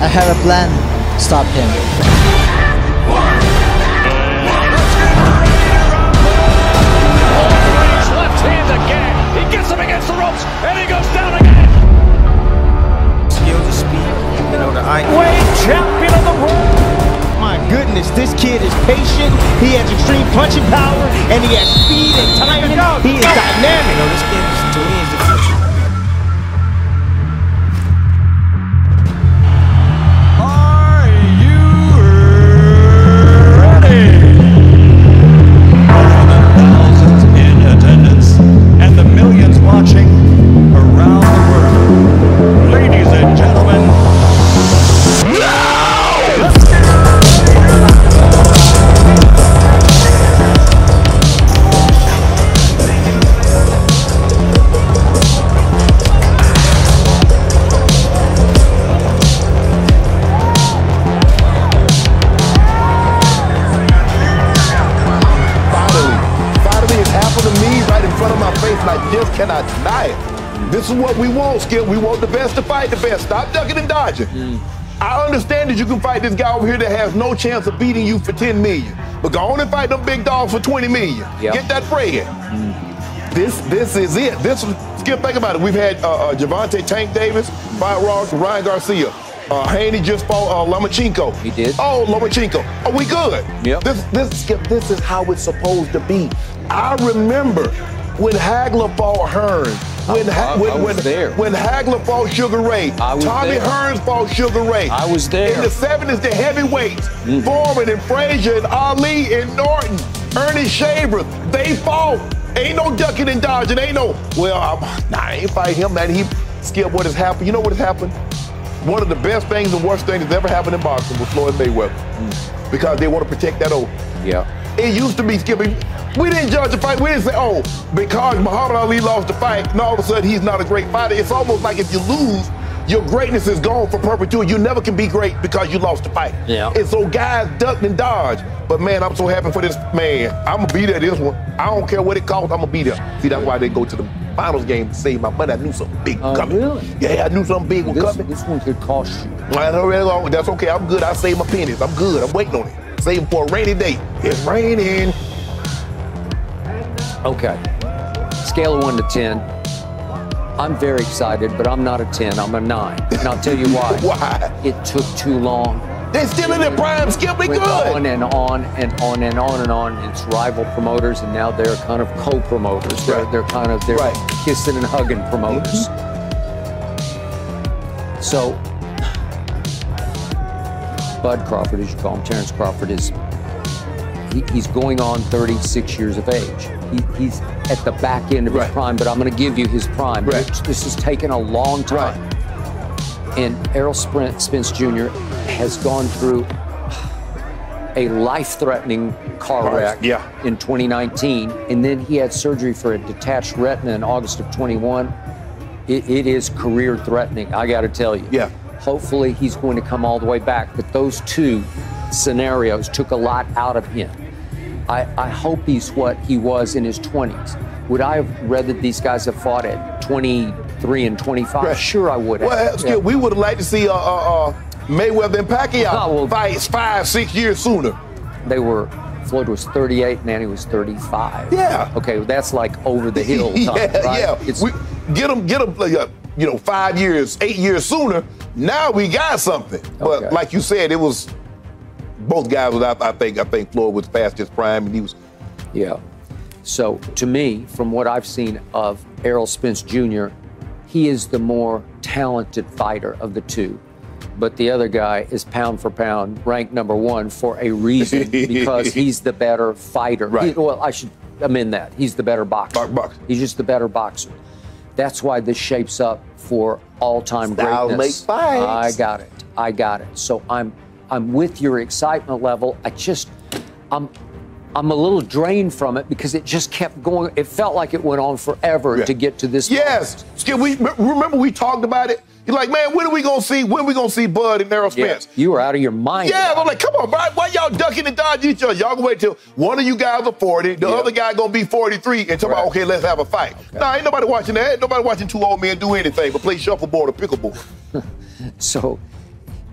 I have a plan. Stop him. Left hand again. He gets him against the ropes, and he goes down again. skills and speed, you know, the eye. Wade, champion of the world. My goodness, this kid is patient. He has extreme punching power, and he has speed and timing. He is dynamic. You know, and I just cannot deny it. This is what we want, Skip. We want the best to fight the best. Stop ducking and dodging. I understand that you can fight this guy over here that has no chance of beating you for 10 million. But go on and fight them big dogs for 20 million. Yep. Get that bread. This this is it. This Skip, think about it. We've had uh, uh, Gervonta Tank Davis, Fight Ross, Ryan Garcia. Uh, Haney just fought uh, Lomachenko. He did. Oh, Lomachenko. Are we good? Yep. This this Skip, this is how it's supposed to be. I remember when Hagler fought Hearn. When, I- Ha- I- when, I was when, there. when Hagler fought Sugar Ray, I was Tommy there. Hearns fought Sugar Ray. I was there. In the 70s, the heavyweights, mm-hmm. Foreman and Frazier and Ali and Norton, Ernie Shaver, they fought. Ain't no ducking and dodging. Ain't no, well, I'm, nah, I ain't fight him, man. He scared what has happened. You know what has happened? One of the best things and worst things that's ever happened in boxing was Floyd Mayweather. Mm. Because they want to protect that oath. Yeah. It used to be skipping. We didn't judge the fight. We didn't say, oh, because Muhammad Ali lost the fight, and all of a sudden he's not a great fighter. It's almost like if you lose, your greatness is gone for perpetuity. You never can be great because you lost the fight. Yeah. And so guys ducked and dodged. But man, I'm so happy for this man. I'm gonna be there this one. I don't care what it costs. I'm gonna be there. See, that's why they go to the finals game to save my money. I knew something big Oh, coming. really? Yeah, I knew something big was This, coming. this one could cost you. I know long. That's okay. I'm good. I save my pennies. I'm good. I'm waiting on it. Saving for a rainy day. It's raining. Okay. Scale of one to 10. I'm very excited, but I'm not a 10. I'm a 9. And I'll tell you why. Why? It took too long. They're still in their prime. Skip me good. on and on and on and on and on. It's rival promoters, and now they're kind of co-promoters. They're, Right. they're kind of they're Right. Mm-hmm. kissing and hugging promoters. So, Bud Crawford, as you call him, Terence Crawford, is he, he's going on 36 years of age. He, he's at the back end of his prime, but I'm going to give you his prime. Right. This- has taken a long time. And Errol Sprint Spence Jr. has gone through a life-threatening car Right, wreck yeah. in 2019, and then he had surgery for a detached retina in August of 21. It, it is career-threatening. I got to tell you. Yeah. Hopefully, he's going to come all the way back. But those two scenarios took a lot out of him. I, I hope he's what he was in his 20s. Would I have rather these guys have fought at 23 and 25? Right. Sure, I would. have. Well, Yeah. we would have liked to see uh, uh, uh, Mayweather and Pacquiao Oh, well- fights five, six years sooner. They were. Floyd was 38, Manny was 35. Yeah. Okay, well, that's like over the hill time, yeah, right? yeah. It's, we, get them, get them, like, uh, you know, five years, eight years sooner. Now we got something. But Okay. like you said, it was both guys. Was, I, I think, I think Floyd was past his prime, and he was. Yeah. So to me, from what I've seen of Errol Spence Jr., he is the more talented fighter of the two. But the other guy is pound for pound ranked number one for a reason because he's the better fighter. Right. He- well, I should amend that. He's the better boxer. Bo- boxer. He's just the better boxer. That's why this shapes up for all-time Style greatness. make fights. I got it. I got it. So I'm I'm with your excitement level. I just I'm I'm a little drained from it because it just kept going. It felt like it went on forever Yeah. to get to this. Yes, Skip. We remember we talked about it. You're like, man, when are we gonna see? When are we gonna see Bud and Errol. Yeah. Spence? You were out of your mind. Yeah, I'm like, come on, bro. Why y'all ducking and dodging each other? Y'all gonna wait till one of you guys are 40, the Yeah. other guy gonna be 43, and talk about, okay, let's have a fight. Nah, ain't nobody watching that. Ain't nobody watching two old men do anything but play shuffleboard or pickleball. So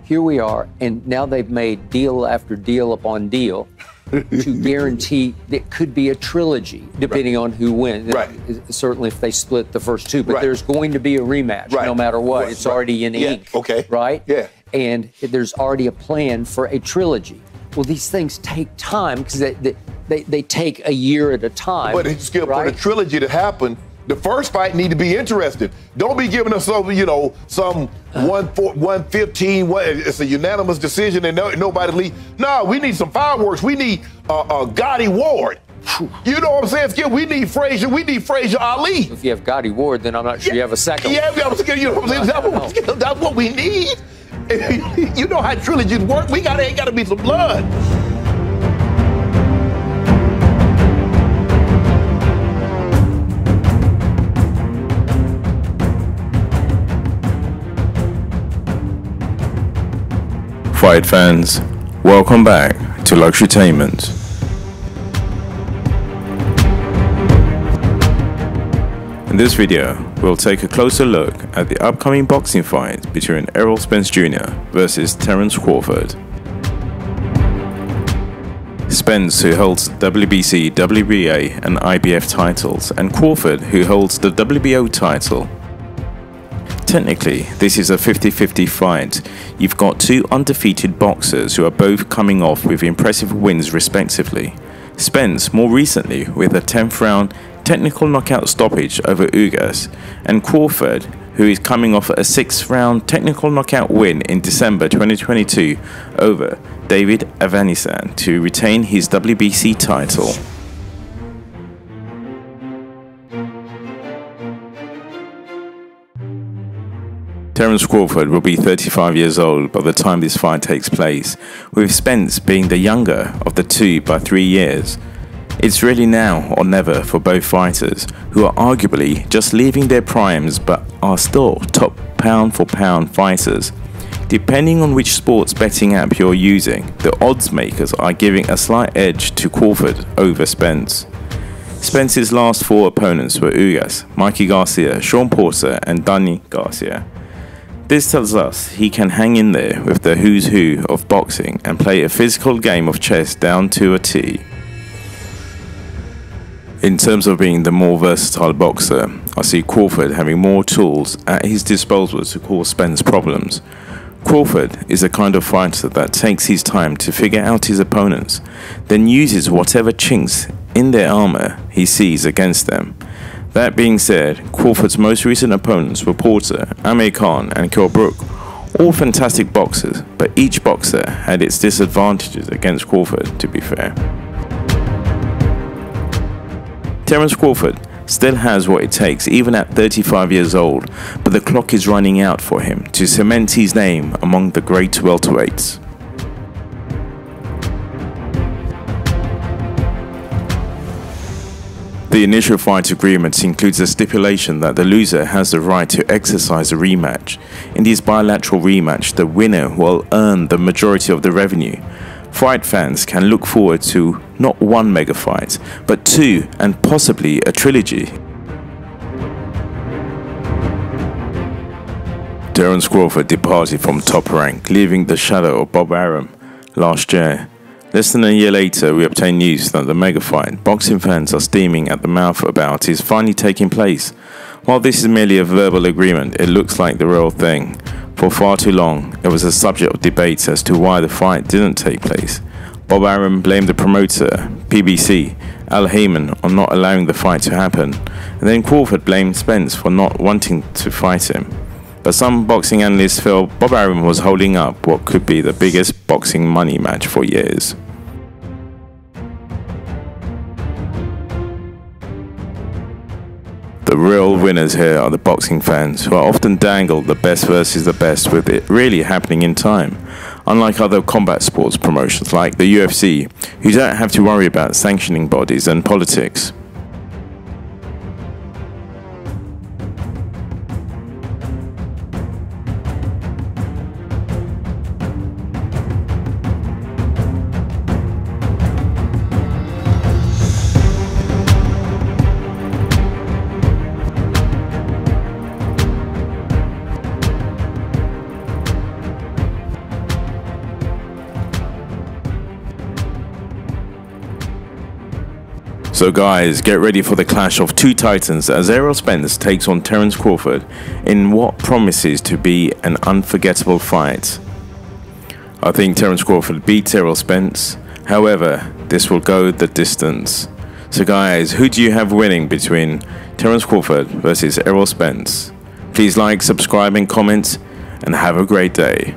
here we are, and now they've made deal after deal upon deal to guarantee that could be a trilogy, depending right. on who wins. Right. Certainly, if they split the first two, but right. there's going to be a rematch right. no matter what. It's already in yeah. ink. Okay. Right. Yeah. And there's already a plan for a trilogy. Well, these things take time because they, they, they, take a year at a time. But it's right? for the trilogy to happen the first fight need to be interesting. Don't be giving us some, you know, some uh, one four, one fifteen. One, it's a unanimous decision and no, nobody leave. No, we need some fireworks. We need uh, uh, Gatti Ward. You know what I'm saying, Skip? We need Frazier. We need Frazier Ali. If you have Gatti Ward, then I'm not sure yeah, you have a second. Yeah, I'm scared. You know what I'm saying? That's what, that's what we need. you know how trilogies work. We got ain't got to be some blood. Fight fans, welcome back to Luxurytainment. In this video, we'll take a closer look at the upcoming boxing fight between Errol Spence Jr. versus Terence Crawford. Spence, who holds WBC, WBA, and IBF titles, and Crawford, who holds the WBO title, Technically, this is a 50-50 fight. You've got two undefeated boxers who are both coming off with impressive wins respectively. Spence more recently with a 10th round technical knockout stoppage over Ugas, and Crawford who is coming off a 6th round technical knockout win in December 2022 over David Avanesyan to retain his WBC title. Terence Crawford will be 35 years old by the time this fight takes place, with Spence being the younger of the two by three years. It's really now or never for both fighters, who are arguably just leaving their primes but are still top pound for pound fighters. Depending on which sports betting app you're using, the odds makers are giving a slight edge to Crawford over Spence. Spence's last four opponents were Ugas, Mikey Garcia, Shawn Porter, and Danny Garcia. This tells us he can hang in there with the who's who of boxing and play a physical game of chess down to a T. In terms of being the more versatile boxer, I see Crawford having more tools at his disposal to cause Spence problems. Crawford is the kind of fighter that takes his time to figure out his opponents, then uses whatever chinks in their armor he sees against them. That being said, Crawford's most recent opponents were Porter, Amir Khan, and Kell Brook. All fantastic boxers, but each boxer had its disadvantages against Crawford, to be fair. Terence Crawford still has what it takes even at 35 years old, but the clock is running out for him to cement his name among the great welterweights. The initial fight agreement includes a stipulation that the loser has the right to exercise a rematch. In this bilateral rematch, the winner will earn the majority of the revenue. Fight fans can look forward to not one mega fight, but two and possibly a trilogy. Terence Crawford departed from top rank, leaving the shadow of Bob Arum last year. Less than a year later, we obtain news that the mega fight boxing fans are steaming at the mouth about is finally taking place. While this is merely a verbal agreement, it looks like the real thing. For far too long, it was a subject of debates as to why the fight didn't take place. Bob Arum blamed the promoter, PBC, Al Haymon, on not allowing the fight to happen, and then Crawford blamed Spence for not wanting to fight him. But some boxing analysts feel Bob Arum was holding up what could be the biggest boxing money match for years. The real winners here are the boxing fans, who are often dangled the best versus the best with it really happening in time. Unlike other combat sports promotions like the UFC, who don't have to worry about sanctioning bodies and politics. So, guys, get ready for the clash of two titans as Errol Spence takes on Terence Crawford in what promises to be an unforgettable fight. I think Terence Crawford beats Errol Spence, however, this will go the distance. So, guys, who do you have winning between Terence Crawford versus Errol Spence? Please like, subscribe, and comment, and have a great day.